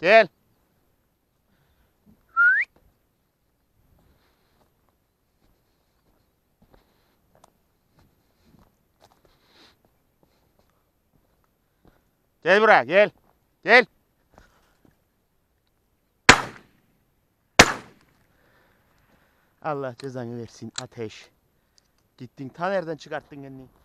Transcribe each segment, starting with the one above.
Gel. Gel buraya gel. Gel. Allah cezanı versin ateş. Gittin ta nereden çıkarttın kendini?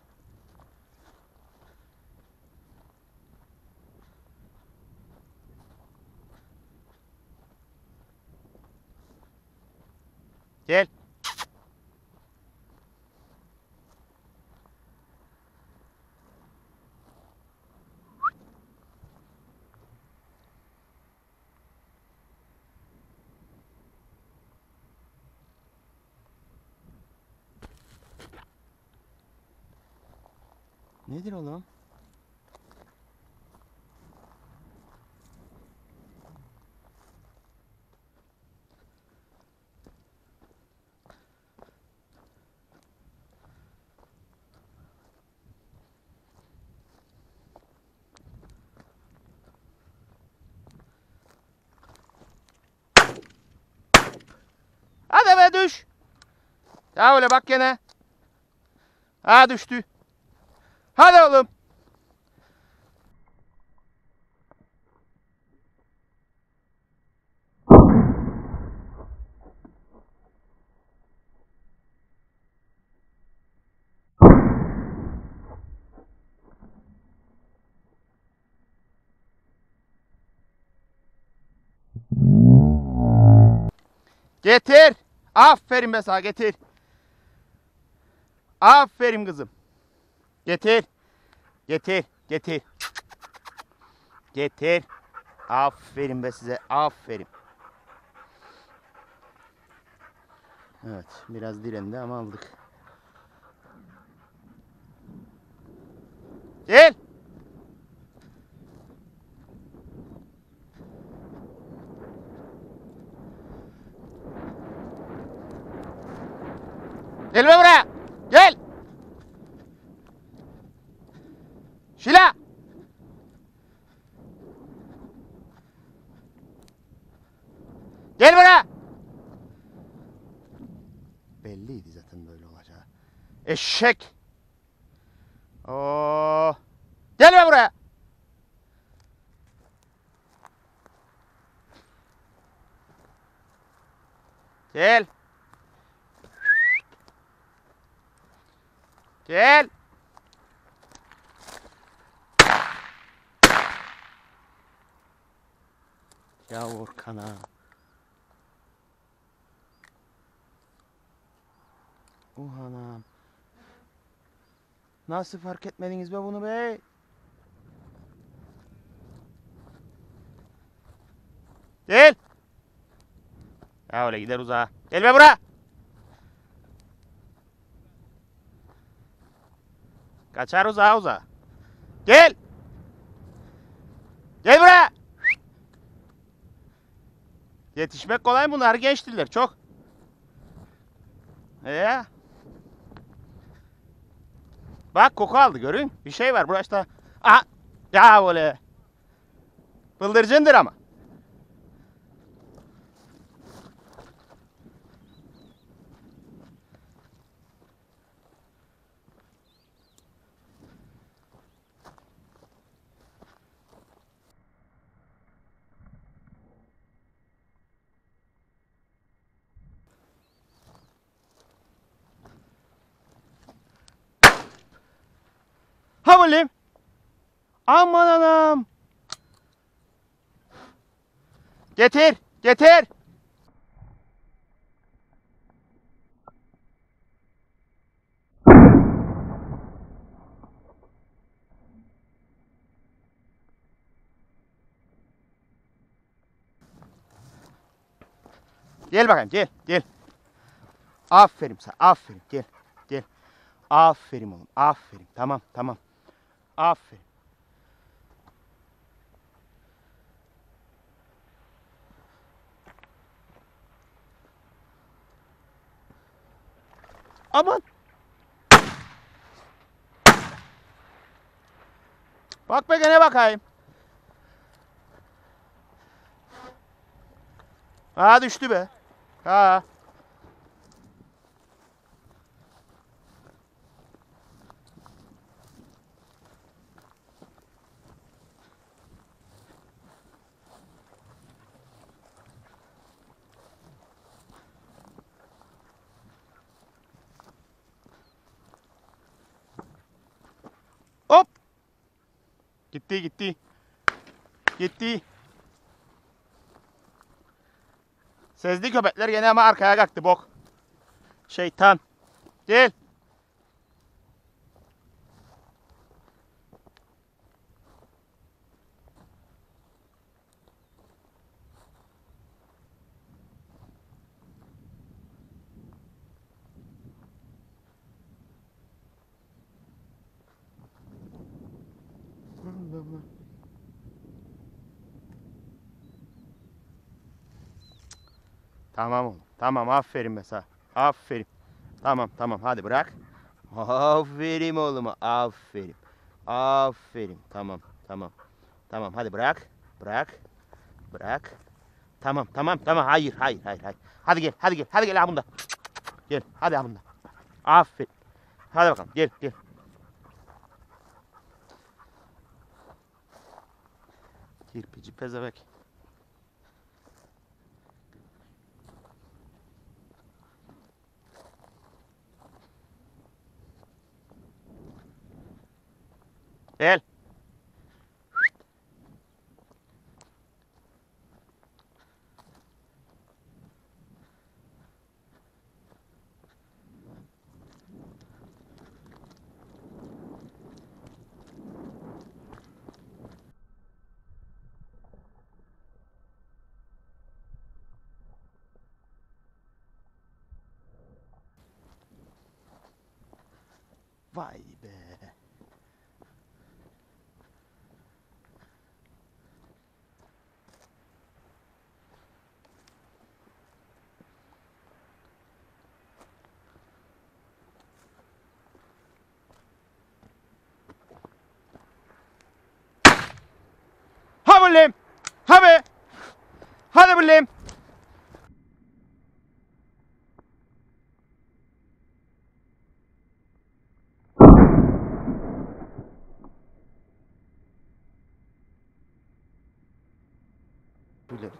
Gel. Nedir oğlum? Hadi be düş. Ya öyle bak gene. Ha düştü. Hadi oğlum. Getir. Aferin be sana getir. Aferin kızım. Getir. Getir. Getir. Getir. Aferin be size. Aferin. Evet. Biraz direndi ama aldık. Gel. Gel be buraya. Gel. Şila. Gel. Belliydi zaten böyle olacağı. Eşek. Oo. Gel buraya. Gel. Gel. Ya Orkan ha. Oh anam. Nasıl fark etmediniz be bunu be? Gel. Ya öyle gider uzağa. Gel be buraya. Kaçar uzağa uzağa. Gel. Gel buraya. Yetişmek kolay bunlar gençtiler çok. Ee? Bak koku aldı görün. Bir şey var burası Aha. Ya böyle. Bıldırcındır ama. Havalim. Aman anam. Getir, getir. Gel bakayım, gel, gel. Aferin sana, aferin, gel, gel. Aferin oğlum, aferin. Tamam, tamam. Aferin. Aman. Bak be gene bakayım. Ha düştü be. Ha. Gitti gitti. Gitti. Sezdi köpekler gene ama arkaya kalktı bok. Şeytan. Gel. Tamam oğlum. Tamam aferin mesela. Aferin. Tamam tamam hadi bırak. Aferin oğluma aferin. Aferin tamam tamam. Tamam hadi bırak. Bırak. Bırak. Tamam tamam tamam hayır hayır hayır hayır. Hadi gel hadi gel hadi gel ha bunda. Gel hadi ha bunda. Aferin. Hadi bakalım gel gel. kirpi pesa pezevenk. Gel. Vay be. Ha bullem. Ha be. Hadi bullem.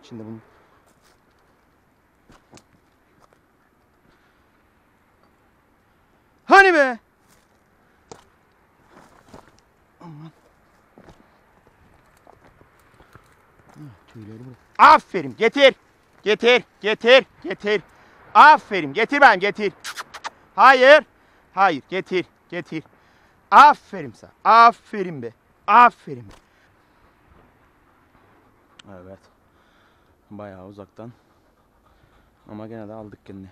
İçinde bunun. Hani be? Aman. Tüyleri. Aferin getir. Getir, getir, getir. Aferin getir ben getir. Hayır. Hayır getir, getir. Aferin sana. Aferin be. Aferin. Evet. Bayağı uzaktan. Ama gene de aldık kendini.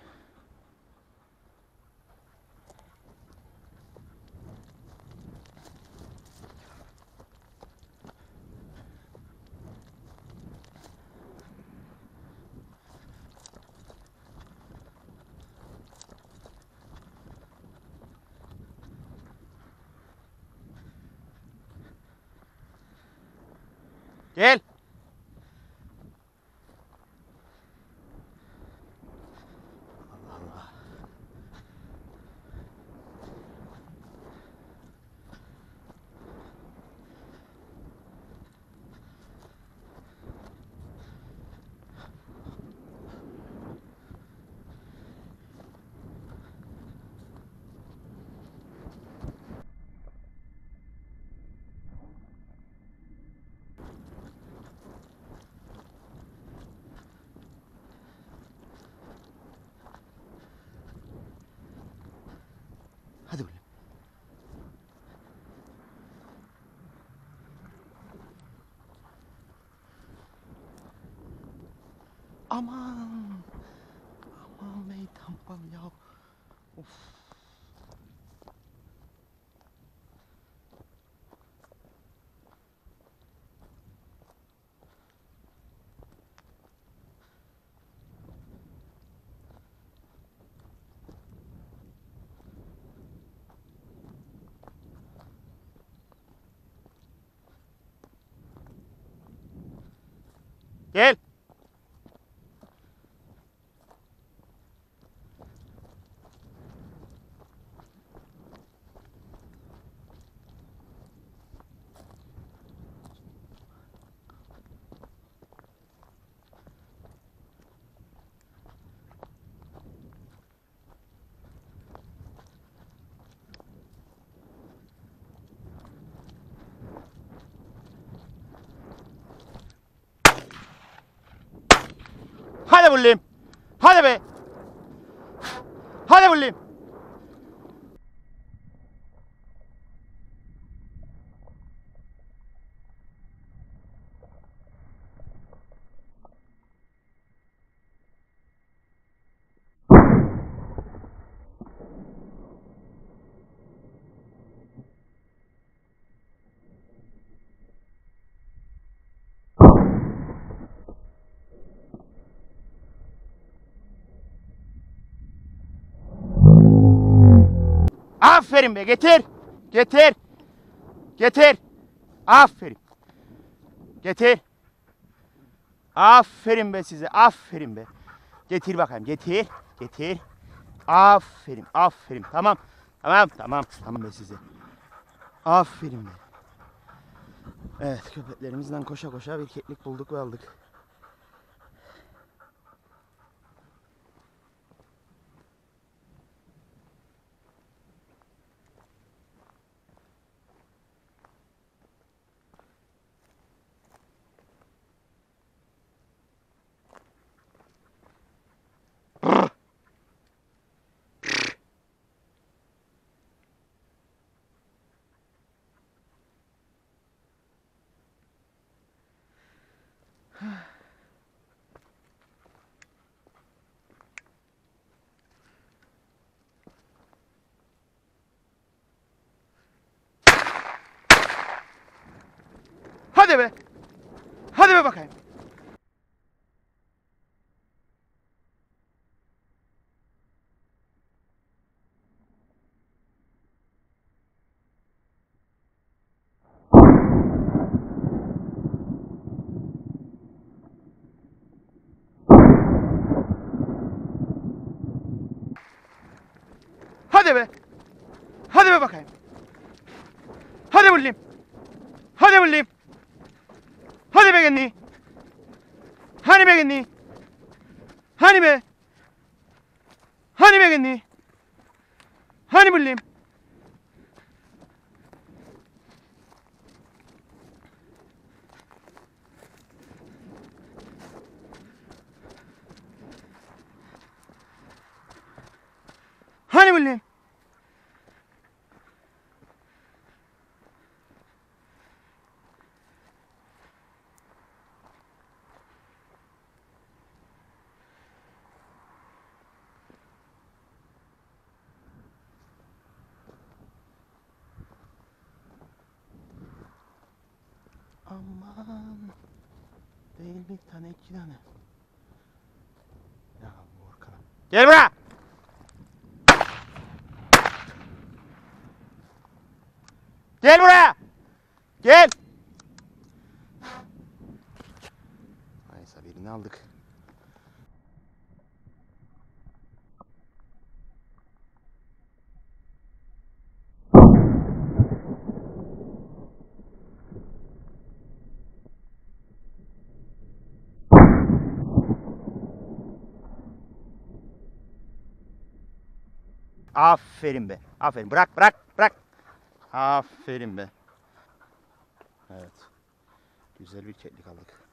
Gel. Aman. Aman meydan bal ya. Bulayım. Hadi be. Hadi bulayım. Aferin be getir. Getir. Getir. Aferin. Getir. Aferin be size. Aferin be. Getir bakayım. Getir. Getir. Aferin. Aferin. Tamam. Tamam. Tamam. Tamam be size. Aferin be. Evet köpeklerimizden koşa koşa bir keklik bulduk ve aldık. Hadi be. Hadi be bakayım. Hadi be. Hadi be bakayım. Hadi bulayım. Hadi bulayım. Hadi be kendini. Hani be kendini. Hani be. Hani be kendini. Hani bulayım. Hani bulayım. Aman. Bir tane iki tane. Ya Volkan. Gel buraya. Gel buraya. Gel. Neyse birini aldık. Aferin be. Aferin. Bırak bırak bırak. Aferin be. Evet. Güzel bir keklik aldık.